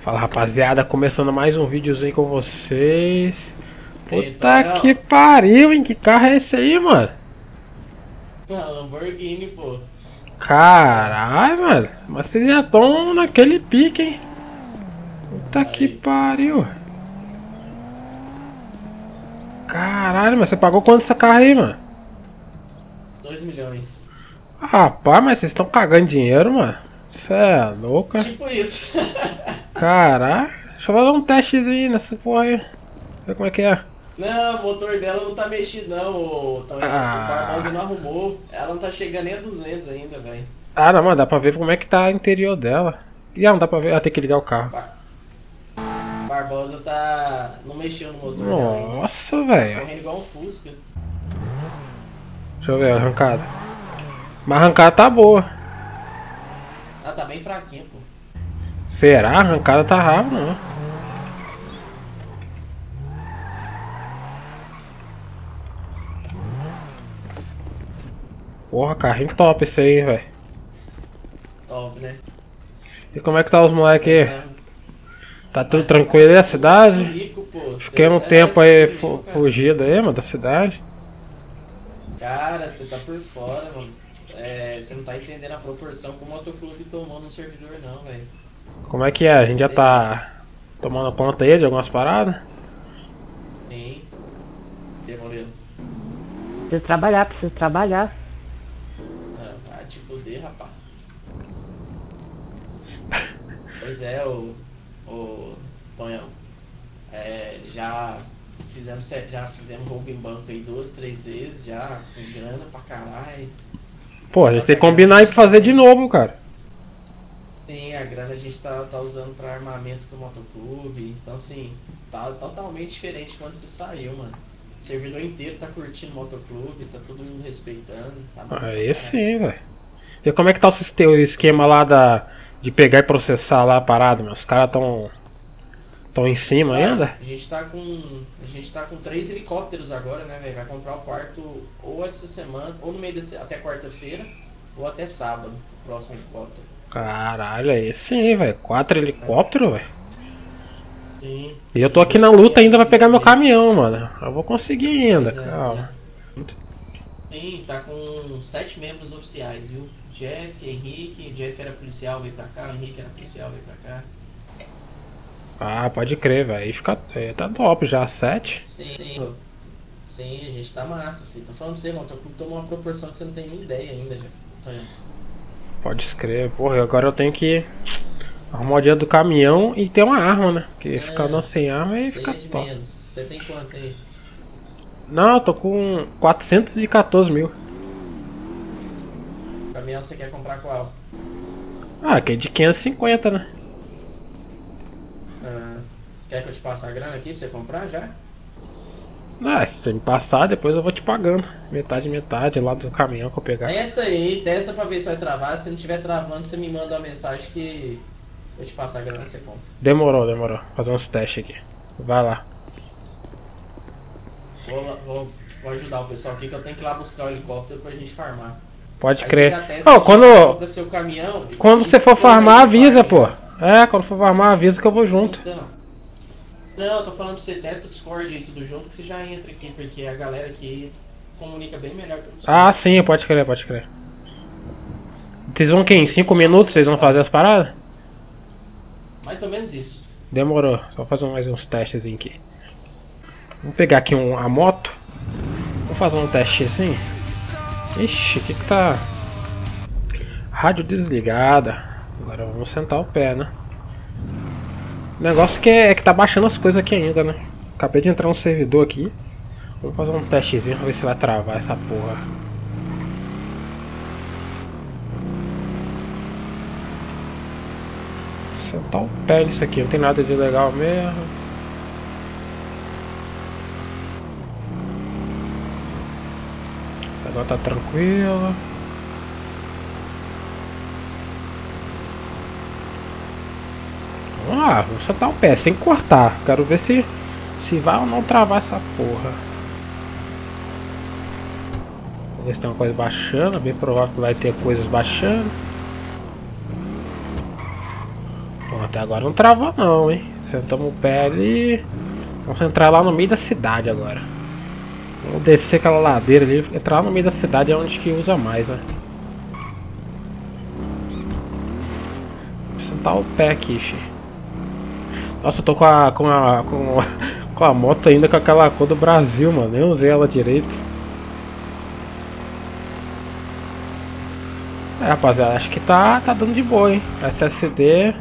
Fala rapaziada, começando mais um videozinho com vocês. Puta que pariu, hein? Que carro é esse aí, mano? Ah, Lamborghini, pô. Caralho, mano. Mas vocês já estão naquele pique, hein? Puta que Aí. pariu. Caralho, mas você pagou quanto essa carro aí, mano? 2 milhões. Rapaz, mas vocês estão cagando dinheiro, mano. Você é louco, hein? Tipo isso. Caralho. Deixa eu fazer um testezinho nessa porra aí. Ver como é que é. não, o motor dela não tá mexido não, Tony. Ah. O Barbosa não arrumou. Ela não tá chegando nem a 200 ainda, velho. Ah, não, mano, dá pra ver como é que tá o interior dela. E ah, não dá pra ver. Ah, tem que ligar o carro. Bar- Barbosa tá... não mexeu no motor dela ainda. Nossa, velho. Correndo igual um Fusca. Deixa eu ver a arrancada. Mas a arrancada tá boa. Ela tá bem fraquinha, pô. Será? A arrancada tá rápida, não. Porra, carrinho top esse aí, velho. Top, né? E como é que tá os moleques aí? Pensando- Tá tudo tranquilo aí a cidade? Rico, pô. Fiquei um tempo é, aí é rico, fugido aí, mano, da cidade. Cara, você tá por fora, mano. É, você não tá entendendo a proporção que o motoclube tomou no servidor, não, velho. Como é que é? A gente já tá tomando conta aí de algumas paradas? Sim. Demorou. Preciso trabalhar, preciso trabalhar. Ah, vai te fuder, rapaz. pois é, o. O. Tonhão. É, já fizemos, já fizemos roubo em banco aí duas, três vezes, já com grana pra caralho. Pô, a gente tem que combinar aí pra fazer de novo, cara. Sim, a grana a gente tá, tá usando pra armamento do motoclube. Então, assim, tá totalmente diferente quando você saiu, mano. O servidor inteiro tá curtindo o motoclube, tá todo mundo respeitando. Tá Aí sim, velho. E como é que tá o o esquema lá da, de pegar e processar lá a parada, meu? Os caras tão, tão em cima ainda? A gente tá com. A gente tá com três helicópteros agora, né, velho? Vai comprar o quarto ou essa semana, ou no meio desse, até quarta-feira, ou até sábado, o próximo helicóptero. Caralho, aí sim, velho. Quatro helicópteros, velho. Sim. E eu tô aqui na luta ainda pra pegar meu caminhão, mano. Eu vou conseguir ainda, Pois é, calma. Sim, tá com sete membros oficiais, viu? Jeff, Henrique, Jeff era policial, veio pra cá, o Henrique era policial, veio pra cá. Ah, pode crer, velho. Aí fica. aí tá top já, sete. Sim, sim. Sim, a gente tá massa, filho. Tô falando pra você, mano, tô tomou uma proporção que você não tem nem ideia ainda, Jeff. Tá vendo? Pode escrever. Porra, agora eu tenho que arrumar o dia do caminhão e ter uma arma, né? Porque ficar andando sem arma aí fica é top. menos. Você tem quanto aí? Não, eu tô com 414 mil. Caminhão você quer comprar qual? Ah, que é de 550, né? Ah, quer que eu te passe a grana aqui pra você comprar já? Ah, se você me passar, depois eu vou te pagando. Metade, metade lá do caminhão que eu pegar. Testa aí, testa pra ver se vai travar. Se não tiver travando, você me manda uma mensagem que eu te passo a grana você compra. Demorou, demorou. Vou fazer uns testes aqui. Vai lá. Vou, vou, vou ajudar o pessoal aqui que eu tenho que ir lá buscar o helicóptero pra gente farmar. Pode Aí crer. testa, gente quando, seu caminhão. quando você for farmar, avisa, pô. É, quando for farmar, avisa que eu vou junto. Então. Não, eu tô falando pra você, testa o Discord aí tudo junto que você já entra aqui, porque a galera aqui comunica bem melhor que o Discord. Ah, sim, pode crer, pode crer. Vocês vão o quê? Em 5 minutos vocês vão fazer as paradas? Mais ou menos isso. Demorou. Só fazer mais uns testes aqui. Vamos pegar aqui um, a moto. Vou fazer um teste assim. Ixi, o que que tá. Rádio desligada. Agora vamos sentar o pé, né? O negócio que é, é que tá baixando as coisas aqui ainda, né? Acabei de entrar no servidor aqui. Vamos fazer um testezinho pra ver se vai travar essa porra. Sentar o pé nisso aqui, não tem nada de legal mesmo. Agora tá tranquilo. Vamos lá, vamos sentar o pé sem cortar. Quero ver se, se vai ou não travar essa porra. Vamos ver se tem uma coisa baixando. É bem provável que vai ter coisas baixando. Ó, até agora não travou não, hein? Sentamos o pé ali. Vamos entrar lá no meio da cidade agora. Vamos descer aquela ladeira ali, entrar no meio da cidade é onde que usa mais, né? Vou sentar o pé aqui, fi. Nossa, eu tô com a, com a, com a, com a moto ainda com aquela cor do Brasil, mano. Nem usei ela direito. É, rapaziada, acho que tá, tá dando de boa, hein? SSD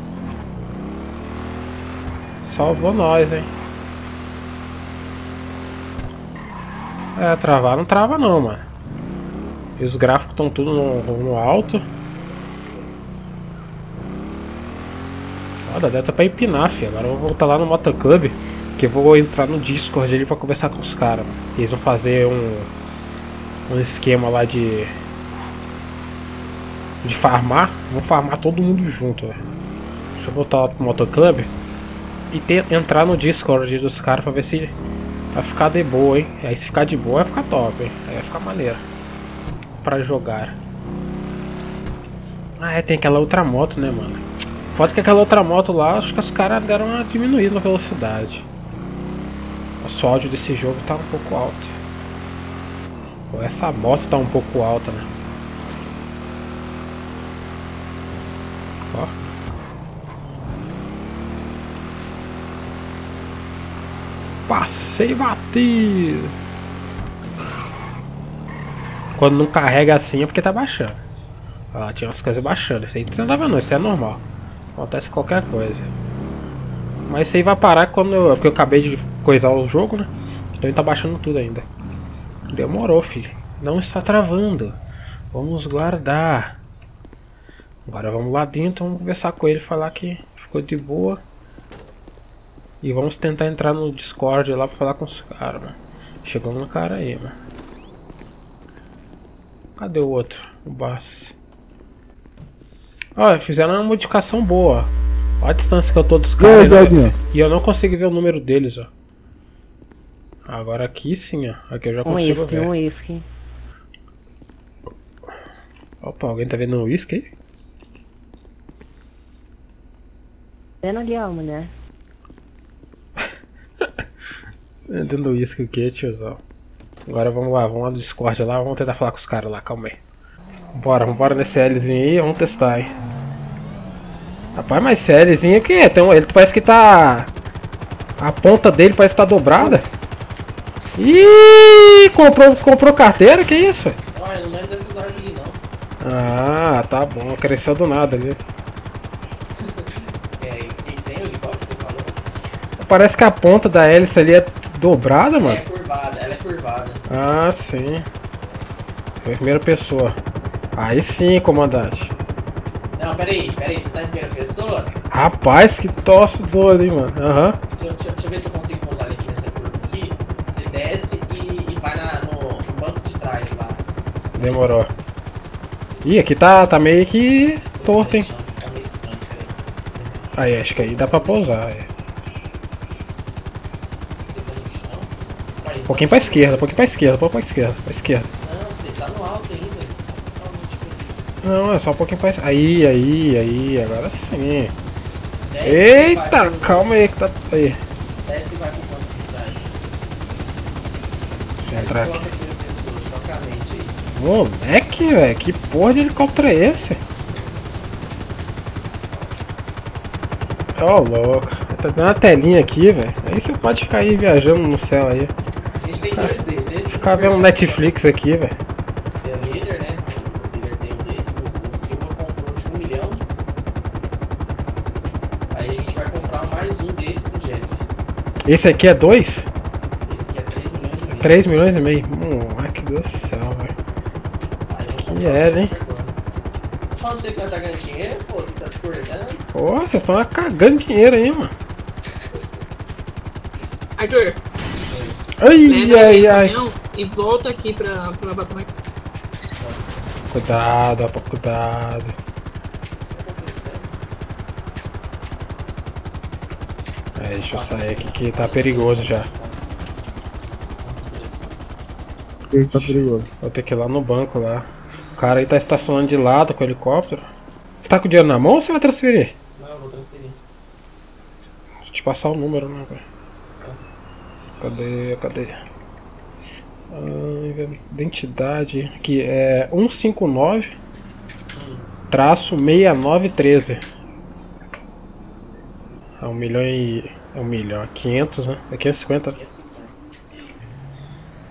salvou nós, hein? É, travar não trava não, mano. E os gráficos estão tudo no, no alto. Olha, deve tá pra empinar, filho. Agora eu vou voltar lá no Motoclub. Que eu vou entrar no Discord ali pra conversar com os caras. Eles vão fazer um, um esquema lá de de farmar, vou farmar todo mundo junto, véio. Deixa eu voltar lá pro motoclub e ter, entrar no Discord dos caras pra ver se vai ficar de boa, hein? Aí se ficar de boa vai ficar top, hein? Aí vai ficar maneiro pra jogar. Ah, é, tem aquela outra moto, né, mano? Foda que aquela outra moto lá, acho que os caras deram uma diminuída na velocidade. O áudio desse jogo tá um pouco alto. Essa moto tá um pouco alta, né? Ó. Passei batido. Quando não carrega assim é porque tá baixando. Ó, tinha umas coisas baixando. Isso aí não tava não, isso é normal. Acontece qualquer coisa. Mas isso aí vai parar quando eu. Porque eu acabei de coisar o jogo, né? Então ele tá baixando tudo ainda. Demorou, filho. Não está travando. Vamos guardar. Agora vamos lá dentro, vamos conversar com ele, falar que ficou de boa. E vamos tentar entrar no Discord lá pra falar com os caras, mano. Chegou um cara aí, mano. Cadê o outro? O Bass. Olha, fizeram uma modificação boa. Olha a distância que eu tô dos caras. Né? E eu não consigo ver o número deles, ó. Agora aqui sim, ó. Aqui eu já consigo um ver. Um whisky. Opa, alguém tá vendo um whisky aí? Vendo ali, ó, mulher. Dando uísque o que, tiozão? Agora vamos lá, vamos lá no Discord lá, vamos tentar falar com os caras lá, calma aí. Bora, vambora nesse Lzinho aí, vamos testar, hein. Rapaz, mas esse Lzinho aqui, tem um, ele parece que tá... A ponta dele parece que tá dobrada. Ih, comprou, comprou carteira, que isso? Ah, eu não lembro desses árvores não. Ah, tá bom, cresceu do nada ali. Parece que a ponta da hélice ali é dobrada, mano. É curvada, ela é curvada. Ah, sim. Primeira pessoa. Aí sim, comandante. Não, peraí, peraí, você tá em primeira pessoa? Rapaz, que tosse doido, hein, mano. Aham. Uhum. Deixa, deixa, deixa, eu ver se eu consigo pousar aqui nessa curva aqui. Você desce e, e vai na, no, no, banco de trás lá. Demorou. Ih, aqui tá, tá meio que torto, hein. Tá meio estranho, Aí, acho que aí dá pra pousar, é. Um pouquinho pra esquerda, um pouquinho pra esquerda, um pouquinho pra esquerda, pra esquerda. Não, você tá no alto ainda. Não, é só um pouquinho pra esquerda. Aí, aí, aí, agora sim. Eita, calma aí que tá. Aí. Desce e vai pro banco de trás. Deixa entrar aqui. Moleque, velho, que porra de helicóptero é esse? Ó, oh, louco. Tá dando uma telinha aqui, velho. Aí você pode ficar aí viajando no céu aí gente tem dois desses. Esse Ficar vendo Netflix aqui, velho. É o líder, né? O líder tem um desse. O, Silva comprou de um milhão. Aí a gente vai comprar mais um desse pro Jeff. Esse aqui é dois? Esse aqui é 3 milhões e meio. 3 milhões e meio? Moleque do céu, velho. Que é, hein? Falando pra você que vai estar ganhando dinheiro, pô, você tá discordando. Pô, vocês estão cagando dinheiro aí, mano. Arthur, Ai, ai, ai. E volta aqui pra, pra Batomé. Cuidado, opa, cuidado. É, deixa eu sair aqui que tá perigoso já. Que tá perigoso. Vou ter que ir lá no banco lá. O cara aí tá estacionando de lado com o helicóptero. Você tá com o dinheiro na mão ou você vai transferir? Não, eu vou transferir. Vou te passar o número, né, velho? Cadê? Cadê? Ah, identidade. Aqui é 159 traço 6913. É um milhão e. É um milhão, 500, né? É 550. Esse tá.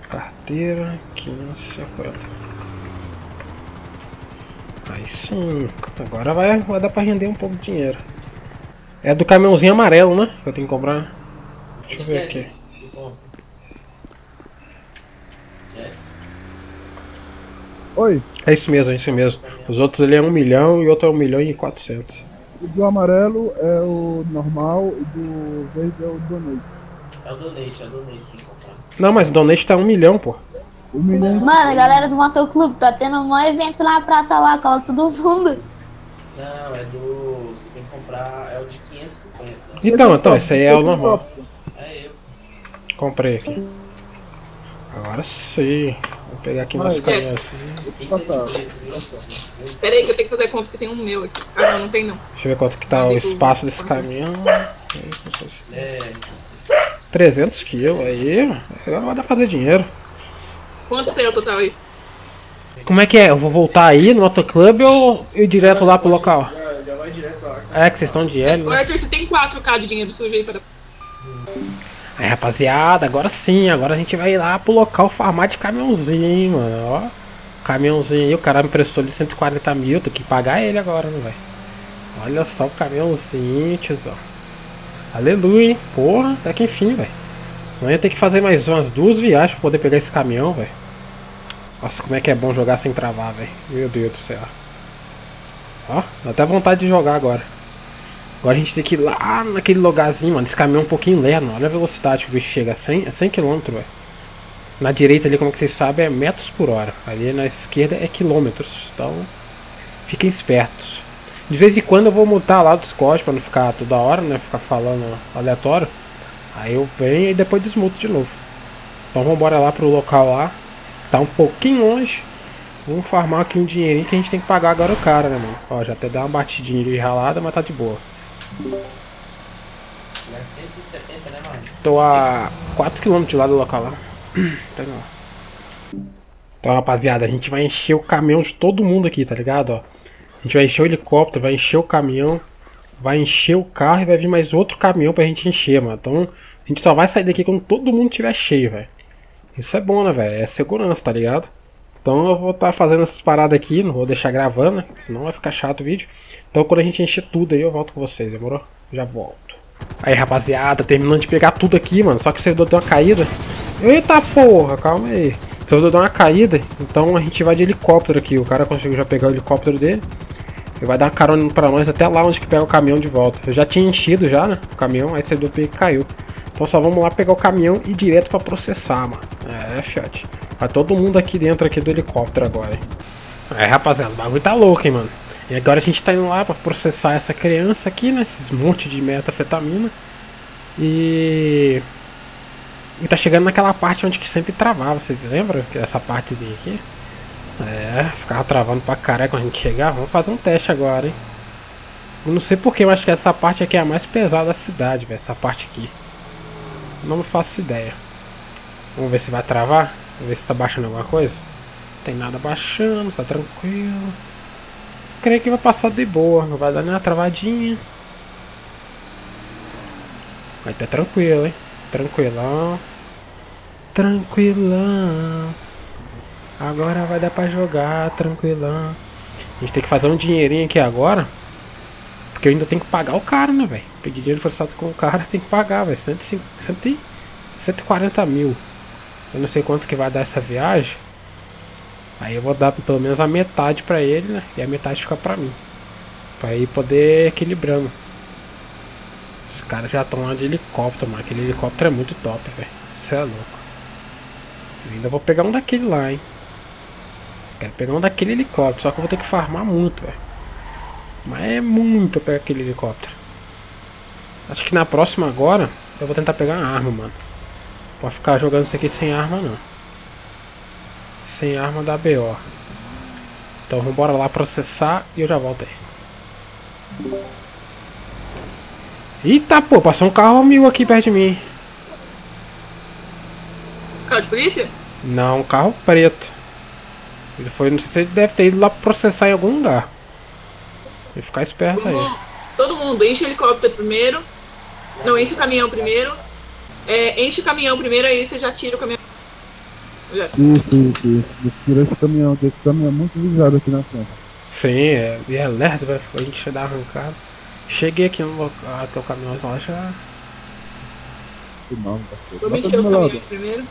Carteira, 550. Aí sim, agora vai, vai dar pra render um pouco de dinheiro. É do caminhãozinho amarelo, né? Que eu tenho que comprar. Deixa eu ver aqui. Oi, É isso mesmo, é isso mesmo. Os outros ali é 1 milhão e o outro é 1 milhão e 400. O do amarelo é o normal e do verde é o donate. É o donate, é o donate que tem que comprar. Não, mas o donate tá 1 milhão, pô. O milhão Mano, a galera do Motoclube tá tendo um maior evento na praça lá, cola todo mundo. Não, é do. Você tem que comprar. É o de 550. Então, então, esse aí é o normal. É eu. Comprei aqui. Agora sim. Vou pegar aqui nosso Vai. caminhão assim. Tem Passar. que ter, viu? Pera aí que eu tenho que fazer conta que tem um meu aqui. Ah, não, não tem não. Deixa eu ver quanto que tá o espaço desse caminhão. É. 300 quilos aí. Agora vai dar pra fazer dinheiro. Quanto tem o total aí? Como é que é? Eu vou voltar aí no motoclube ou ir direto lá pro local? Já, já vai direto lá. É que vocês estão de L, né? Arthur, você tem 4k de dinheiro sujo aí para. Aí rapaziada, agora sim, agora a gente vai lá pro local farmar de caminhãozinho, mano. Ó. Caminhãozinho aí, o cara me prestou ali 140 mil, tem que pagar ele agora, né, velho? Olha só o caminhãozinho, tiozão. Aleluia, hein? Porra, até que enfim, velho. Senão ia ter que fazer mais umas duas viagens pra poder pegar esse caminhão, velho. Nossa, como é que é bom jogar sem travar, velho. Meu Deus do céu. Ó, dá até vontade de jogar agora. Agora a gente tem que ir lá naquele lugarzinho, mano. Esse caminhão é um pouquinho lento, olha a velocidade que o bicho chega, a 100, a 100 km, velho. Na direita ali, como que vocês sabem, é metros por hora. Ali na esquerda é quilômetros. Então, fiquem espertos. De vez em quando eu vou mutar lá o Discord pra não ficar toda hora, né? Ficar falando aleatório. Aí eu venho e depois desmuto de novo. Então vamos embora lá pro local lá. Tá um pouquinho longe. Vamos farmar aqui um dinheirinho que a gente tem que pagar agora o cara, né, mano? Ó, já até deu uma batidinha de ralada, mas tá de boa. É 170, né? Tô a 4km de lá do local lá. Tá lá. Então, rapaziada, a gente vai encher o caminhão de todo mundo aqui, tá ligado? Ó, a gente vai encher o helicóptero, vai encher o caminhão, vai encher o carro e vai vir mais outro caminhão pra gente encher, mano. Então, a gente só vai sair daqui quando todo mundo tiver cheio, velho. Isso é bom, né, velho? É segurança, tá ligado? Então eu vou estar fazendo essas paradas aqui, não vou deixar gravando, né? Senão vai ficar chato o vídeo. Então quando a gente encher tudo aí, eu volto com vocês, demorou? Já volto. Aí, rapaziada, terminando de pegar tudo aqui, mano. Só que o servidor deu uma caída. Eita porra, calma aí. O servidor deu uma caída, então a gente vai de helicóptero aqui. O cara conseguiu já pegar o helicóptero dele. Ele vai dar uma carona pra nós até lá onde que pega o caminhão de volta. Eu já tinha enchido já, né? O caminhão, aí o servidor caiu. Então só vamos lá pegar o caminhão e ir direto pra processar, mano. É, fiote. Vai todo mundo aqui dentro aqui do helicóptero agora, hein. É, rapaziada, o bagulho tá louco, hein, mano. E agora a gente tá indo lá pra processar essa criança aqui, né? Esses monte de metafetamina. E... E tá chegando naquela parte onde que sempre travava, vocês lembram? Essa partezinha aqui. É, ficava travando pra caralho quando a gente chegar. Vamos fazer um teste agora, hein. Eu não sei porquê, mas acho que essa parte aqui é a mais pesada da cidade, velho. Essa parte aqui. Não faço ideia. Vamos ver se vai travar. Ver se tá baixando alguma coisa. Não tem nada baixando, tá tranquilo. Creio que vai passar de boa, não vai dar nenhuma travadinha. Vai tá tranquilo, hein? Tranquilão. Tranquilão. Agora vai dar pra jogar, tranquilão. A gente tem que fazer um dinheirinho aqui agora. Porque eu ainda tenho que pagar o cara, né, velho? Pedir dinheiro forçado com o cara, tem que pagar, velho. 140 mil. Eu não sei quanto que vai dar essa viagem. Aí eu vou dar pelo menos a metade pra ele, né? E a metade fica pra mim. Pra ir poder equilibrando. Os caras já estão lá de helicóptero, mano. Aquele helicóptero é muito top, velho. Você é louco. Eu ainda vou pegar um daquele lá, hein. Quero pegar um daquele helicóptero, só que eu vou ter que farmar muito, velho. Mas é muito pegar aquele helicóptero. Acho que na próxima agora eu vou tentar pegar uma arma, mano. Pode ficar jogando isso aqui sem arma não. Sem arma da BO. Então vamos lá processar e eu já volto aí. Eita, pô, passou um carro mil aqui perto de mim. Carro de polícia? Não, um carro preto. Ele foi, não sei se ele deve ter ido lá processar em algum lugar. Que ficar esperto aí. Todo mundo, enche o helicóptero primeiro. Não, enche o caminhão primeiro. É, enche o caminhão primeiro, aí você já tira o caminhão. Já. Isso, isso, isso. Tira esse caminhão aqui. Esse caminhão é muito visado aqui na frente. Sim, é, e é lerdo, velho. A gente dar arrancado. Cheguei aqui no local, até o caminhão lá já. Que mal, parceiro. Vamos Bota encher os meu lado. caminhões primeiro.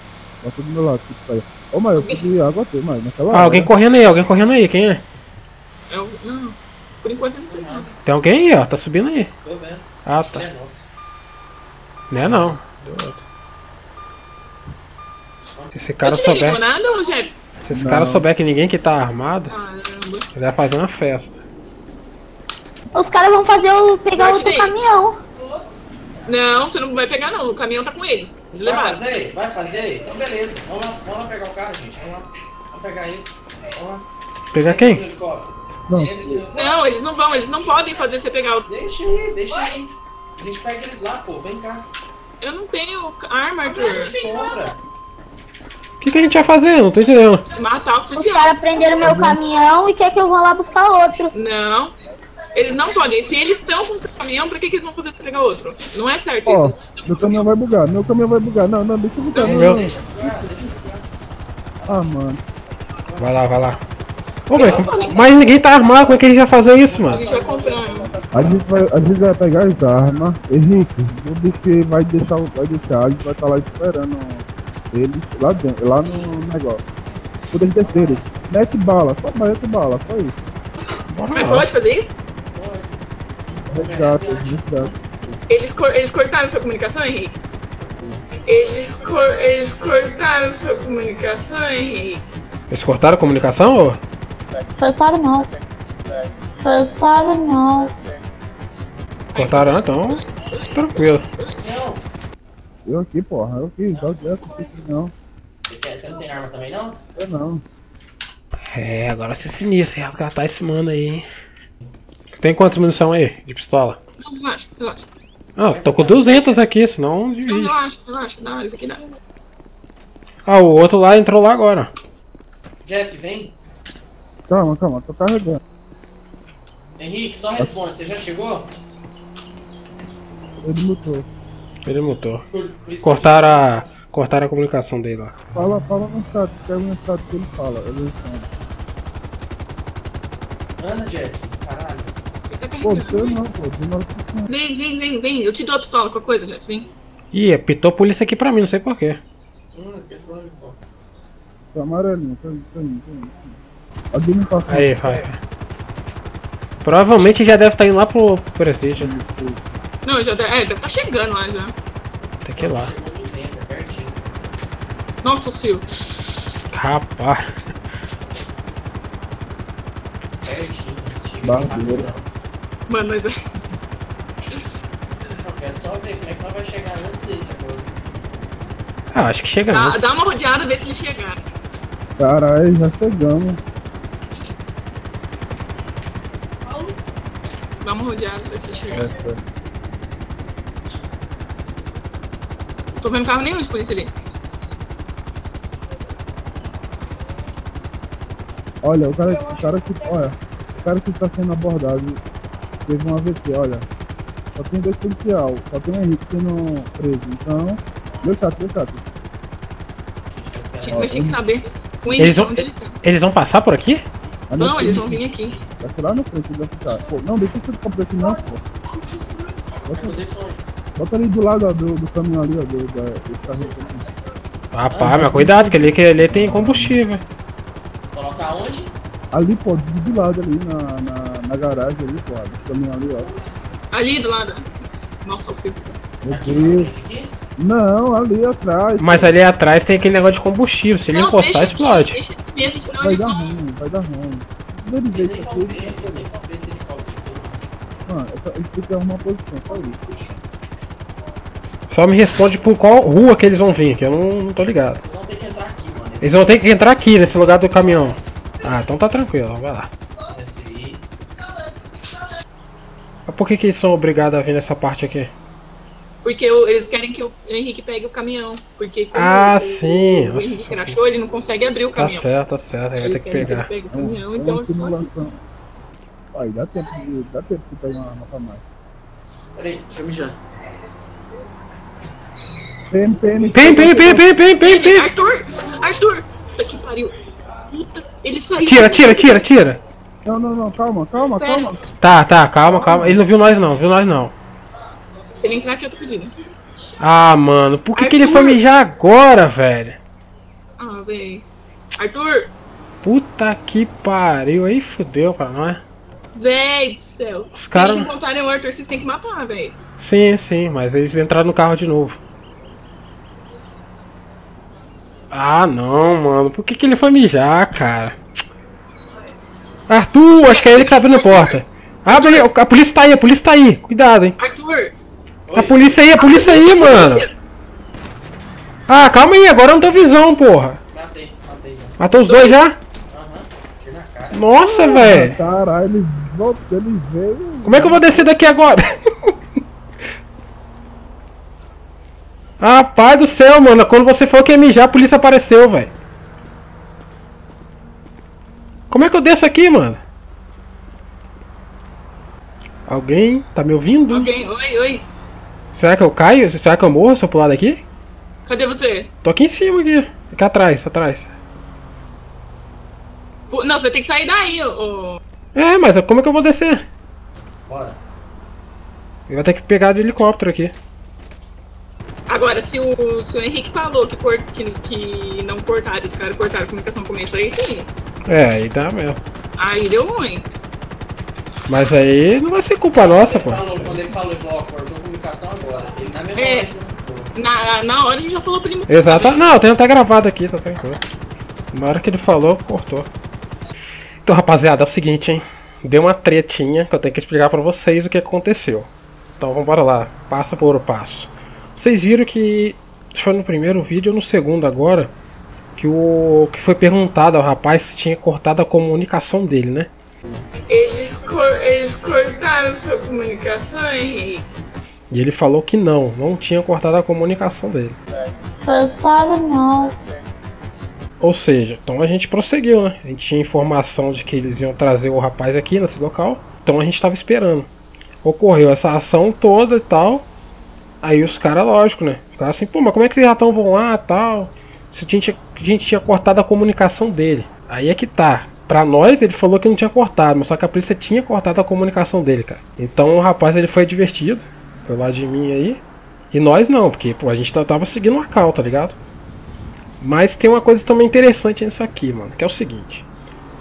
Bota do meu lado. que sai. Ô, mas eu pedi água até, mas naquela Ah, alguém correndo aí, alguém correndo aí, quem é? É o- não, por enquanto não tem nada. Tem alguém aí, ó, tá subindo aí. Tô vendo. Ah, tá. É nosso. Não é não. Se esse cara souber, limonada, se esse Não. cara souber que ninguém que tá armado, Caramba. ele vai fazer uma festa. Os caras vão fazer eu pegar outro caminhão. Não, você não vai pegar não, o caminhão tá com eles. Eles Vai levaram. fazer? Vai fazer? Então beleza. Vamos lá, vamos lá pegar o cara, gente. Vamos lá. Vamos pegar eles. Vamos lá. Pegar quem? Não. Não, eles não vão, eles não podem fazer você pegar o. Deixa aí, deixa aí. A gente pega eles lá, pô. Vem cá. Eu não tenho arma, Arthur. O que, que a gente vai fazer? Não tô entendendo. Matar os Os policiais. caras prenderam meu caminhão e quer que eu vá lá buscar outro. Não. Eles não podem. Se eles estão com o seu caminhão, pra que, que eles vão fazer você pegar outro? Não é certo Ó, isso. meu caminhão vai bugar. Meu caminhão vai bugar. Não, não, deixa eu bugar. Não, Meu- não. Ah, mano. Vai lá, vai lá. Ô, velho, mas ninguém tá armado, como é que a gente vai fazer isso, A mano? gente vai comprar. A gente vai, a gente vai pegar as armas. Henrique, o bicho vai deixar, vai deixar. A gente vai estar lá esperando eles lá dentro, lá no negócio. Quando eles descerem, mete bala, só mete bala, só isso. Bora Mas lá. pode fazer isso? Resgate, resgate. Eles, cor- eles cortaram sua comunicação, Henrique? Eles, cor- eles cortaram sua comunicação, Henrique? Eles cortaram a comunicação, ô? Soltaram não. Soltaram não. Cortaram, ah, então. Tranquilo. Não. Eu aqui, porra, eu aqui, só direto aqui, não. Você, quer, você não tem arma também, não? Eu não. É, agora você sinistro, resgatar esse mano aí, hein? Tem quantas munição aí, de pistola? Não, relaxa, relaxa. Ah, tô com 200 aqui, senão Não, relaxa, relaxa. Não, isso aqui dá. Ah, o outro lá entrou lá agora. Jeff, vem. Calma, calma, tô carregando. Henrique, só responde. Você já chegou? Ele mutou. Ele mutou. Cortaram a, cortaram a comunicação dele lá. Fala, fala no chat, pega no chat que ele fala. Ele responde. eu- Anda, Jeff. Caralho. Ele tá Pô, você não, pô, de novo. Vem, vem, vem, vem. Eu te dou a pistola, qualquer coisa, Jeff. Vem. Ih, apitou a polícia aqui pra mim, não sei porquê. Hum, pô. Tá amarelinho, tá indo, tá indo, tá indo. Alguém me passou. Aí, vai. Provavelmente já deve estar indo lá pro presídio. Não, já deve, é, deve tá chegando lá já. Tem que ir lá. É. Nossa, Sil. Rapaz. Rapidão. Mano, mas. Não, quer só ver como é que nós vai chegar antes desse agora. Ah, acho que chega Dá, antes. dá uma rodeada, vê se ele chegar. Caralho, já chegamos. Dá uma rodeada, vê se ele chegar. Não tô vendo carro nenhum de polícia ali. Olha, o cara, o cara que. Olha, o cara que tá sendo abordado teve um AVC, olha. Só tem dois policial, só tem o Henrique sendo preso. Então. Meu chato, meu chato. Vai esperar. Tinha, que saber. O Eles vão, onde ele tá. eles vão passar por aqui? Mas Não, eles vão vir aqui. Vai ser lá na frente, ele vai ficar. Pô, não, deixa eu ficar por aqui não, pô. Deixa eu- bota ali do lado ó, do, do caminhão ali, ó, do, da, do carro aqui. Rapaz, mas cuidado, que ali, que ali tem combustível. Colocar onde? Ali, pô, do do lado ali, na, na, na garagem ali, pô, do caminhão ali, ó. Ali do lado. Nossa, Meu Deus. aqui, aqui? Não, ali atrás. Mas ali atrás tem aquele negócio de combustível. Se ele Não, encostar, deixa explode. Deixa mesmo, senão Vai eles dar vão. ruim, vai dar ruim. Primeiro Eles jeito nem vão aqui, mano, é gente tem que arrumar uma posição, só isso. Só me responde por qual rua que eles vão vir, que eu não, não tô ligado. Eles vão ter que entrar aqui, mano. Esse, Eles vão ter que entrar aqui, nesse lugar do caminhão. Ah, então tá tranquilo, vai lá. aí. por que, que eles são obrigados a vir nessa parte aqui? Porque eles querem que o Henrique pegue o caminhão. Porque como Ah, o, sim. o Nossa, Henrique crachou, ele não consegue abrir o Tá caminhão. certo, tá certo. Vai ter que pegar. que ele pegue É o um- caminhão, é então uma eles só. Aí dá tempo de. dá tempo de pegar uma nota mais. Peraí, deixa eu mijar. PM, PM, Pem, pem, pem, pem, pem, pem, pem. Arthur! Arthur! Puta que pariu! Puta, ele saiu. Tira, tira, tira, tira. Não, não, não, calma, calma, Sério? calma. Tá, tá, calma, calma. Ele não viu nós não, viu nós não. Se ele entrar aqui, eu tô pedindo. Ah, mano, por que, que ele foi mijar agora, velho? Ah, véi. Arthur! Puta que pariu, aí fudeu pra nós. Véi do céu. Os Se cara- eles encontrarem o Arthur, vocês têm que matar, véi. Sim, sim, mas eles entraram no carro de novo. Ah, não, mano. Por que, que ele foi mijar, cara? Arthur, acho que é ele que tá abrindo a porta. Abre aí, a polícia tá aí, a polícia tá aí. Cuidado, hein. Arthur! A polícia aí, a polícia aí, mano. Ah, calma aí, agora eu não tô visão, porra. Matei, matei já. Matou os dois já? Aham, tiro na cara. Nossa, velho. Caralho, ele veio. Como é que eu vou descer daqui agora? ah, pai do céu, mano. Quando você falou que ia mijar, a polícia apareceu, velho. Como é que eu desço aqui, mano? Alguém tá me ouvindo? Alguém? Oi, oi. Será que eu caio? Será que eu morro se eu pular daqui? Cadê você? Tô aqui em cima, aqui. Aqui atrás, atrás. Pô, Não, você tem que sair daí, ô. ô. É, mas como é que eu vou descer? Bora. Eu vou ter que pegar de helicóptero aqui. Agora, se o, se o Henrique falou que, cor- que, que não cortaram, os caras cortaram a comunicação com começo, aí sim. É, aí tá mesmo. Aí deu ruim. Mas aí não vai ser culpa nossa, Ele pô. falou, quando ele falou, ó, cortou a comunicação agora. Ele na mesma É. hora ele perguntou. Na, na hora a gente já falou pra ele Exato. né? Não, tem até gravado aqui, tá tranquilo. Na hora que ele falou, cortou. Então, rapaziada, é o seguinte, hein. Deu uma tretinha que eu tenho que explicar pra vocês o que aconteceu. Então, vambora lá. Passa por o passo. Vocês viram que... Foi no primeiro vídeo ou no segundo agora. Que o... Que foi perguntado ao rapaz se tinha cortado a comunicação dele, né? Eles, cor- eles cortaram sua comunicação, Henrique. E ele falou que não, não tinha cortado a comunicação dele. Cortaram não. Ou seja, então a gente prosseguiu, né? A gente tinha informação de que eles iam trazer o rapaz aqui nesse local, então a gente estava esperando. Ocorreu essa ação toda e tal. Aí os caras, lógico, né? Ficaram assim, pô, mas como é que vocês estão vão lá tal? Se a gente, a gente tinha cortado a comunicação dele. Aí é que tá. Pra nós, ele falou que não tinha cortado, mas só que a polícia tinha cortado a comunicação dele, cara. Então o rapaz ele foi divertido, pelo lado de mim aí. E nós não, porque pô, a gente tá- tava seguindo uma cal, tá ligado? Mas tem uma coisa também interessante nisso aqui, mano, que é o seguinte.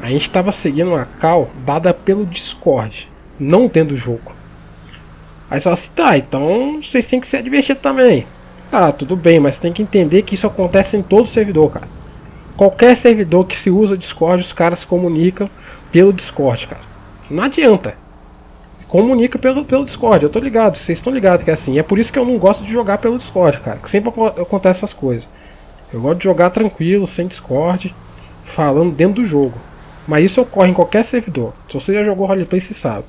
A gente tava seguindo uma call dada pelo Discord, não dentro do jogo. Aí fala assim, tá, então vocês têm que ser divertidos também. Tá, tudo bem, mas tem que entender que isso acontece em todo servidor, cara. Qualquer servidor que se usa Discord, os caras se comunicam pelo Discord, cara. Não adianta. Comunica pelo, pelo Discord, eu tô ligado, vocês estão ligados que é assim. É por isso que eu não gosto de jogar pelo Discord, cara. Que sempre aco- acontece essas coisas. Eu gosto de jogar tranquilo, sem Discord, falando dentro do jogo. Mas isso ocorre em qualquer servidor. Se você já jogou roleplay, você sabe.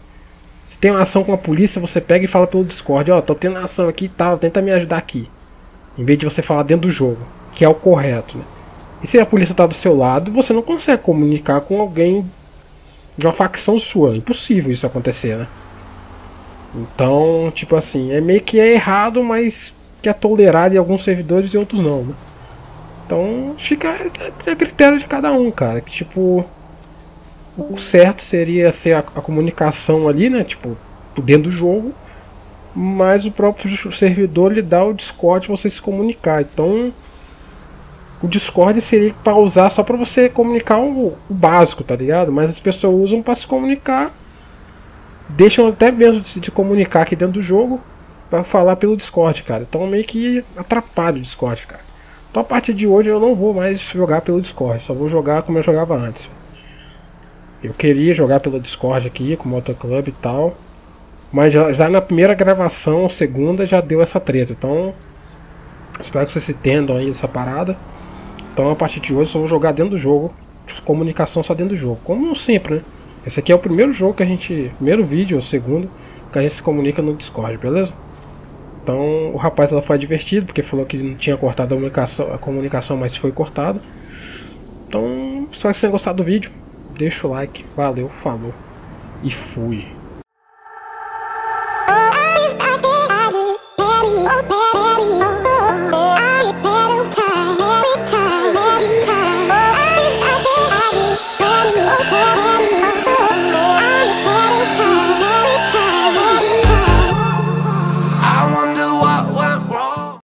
Se tem uma ação com a polícia, você pega e fala pelo Discord, ó, tô tendo ação aqui e tal, tenta me ajudar aqui. Em vez de você falar dentro do jogo, que é o correto, né? E se a polícia tá do seu lado, você não consegue comunicar com alguém de uma facção sua. É impossível isso acontecer, né? Então, tipo assim, é meio que é errado, mas que é tolerado em alguns servidores e outros não, né? Então fica a critério de cada um, cara. Que tipo. O certo seria ser a, a comunicação ali, né? Tipo, dentro do jogo. Mas o próprio servidor lhe dá o Discord pra você se comunicar. Então. O Discord seria para usar só para você comunicar o, o básico, tá ligado? Mas as pessoas usam para se comunicar. Deixam até mesmo de se comunicar aqui dentro do jogo para falar pelo Discord, cara. Então meio que atrapalha o Discord, cara. Então a partir de hoje eu não vou mais jogar pelo Discord, só vou jogar como eu jogava antes. Eu queria jogar pelo Discord aqui, com o Motoclub e tal. Mas já, já na primeira gravação, segunda, já deu essa treta. Então, espero que vocês se entendam aí essa parada. Então a partir de hoje só vou jogar dentro do jogo. Comunicação só dentro do jogo. Como sempre, né? Esse aqui é o primeiro jogo que a gente. Primeiro vídeo, ou segundo, que a gente se comunica no Discord, beleza? Então o rapaz ela foi divertido porque falou que não tinha cortado a comunicação, a comunicação mas foi cortada. Então, espero que vocês tenham gostado do vídeo. Deixa o like, valeu, falou e fui.